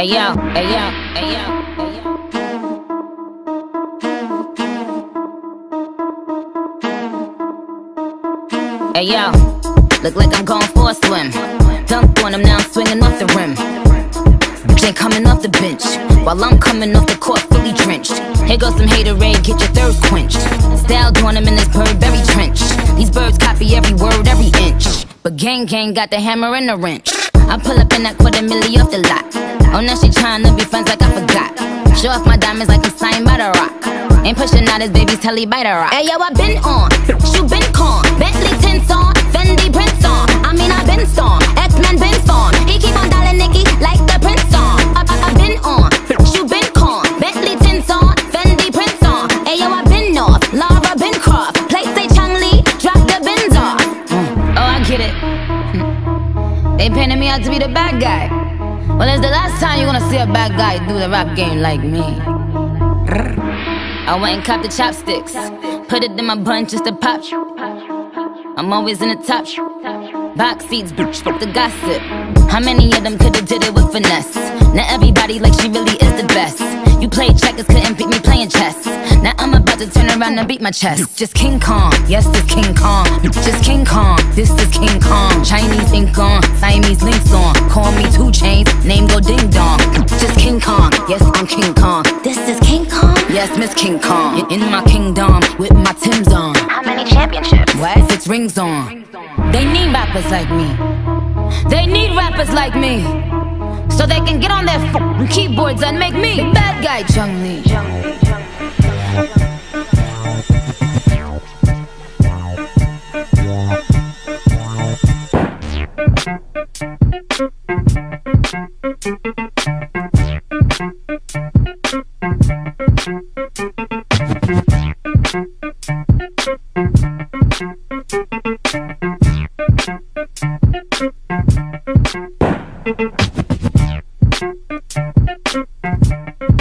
Hey yo, hey yo, hey yo, hey yo. Look like I'm going for a swim. Dunk on him now, I'm swinging off the rim. Bitch coming off the bench while I'm coming off the court fully drenched. Here goes some haterade, get your thirst quenched. Style doing him in this Burberry trench. These birds copy every word, every inch. But gang gang got the hammer and the wrench. I pull up in that quarter milli off the lot. Oh, now she tryna be friends like I forgot. Show off my diamonds like I'm signed by the rock. Ain't pushing out his baby's telly by the rock. Hey yo, I been on, you been con, Bentley tints on, Fendi prints on. I mean I been storm, X Men been storm. He keep on dialing Nicki like the Prince song. I, I, I been on, you been con, Bentley tints on, Fendi prints on. Hey yo, I been north, Lara been Croft. Play say Chun-Li, drop the Benz off. Mm. Oh, I get it. Mm. They painted me out to be the bad guy. Well, it's the last time you're gonna see a bad guy do the rap game like me. I went and copped the chopsticks, put it in my bun just to pop. I'm always in the top. Box seats, bitch, the gossip. How many of them could've did it with finesse? Now everybody like she really is the best. You played checkers, couldn't beat me playing chess. Now I'm about to turn around and beat my chest. Just King Kong, yes, this King Kong. Just King Kong, this is King Kong. Chinese ink on, Siamese links on. Call me two chains, name go ding dong. Just King Kong, yes, I'm King Kong. This is King Kong, yes, Miss King Kong. In my kingdom, with my Tim's on. How many championships? What? Six rings on. They need rappers like me. They need rappers like me. So they can get on their f- keyboards and make me the bad guy, Chun-Li. Now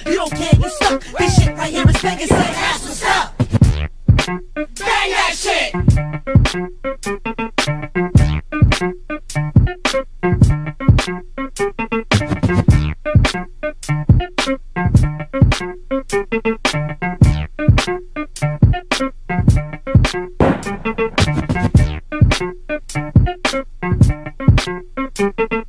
up. You don't care, you stuck. This shit right here is banging, say ass what's up. Bang that shit. Thank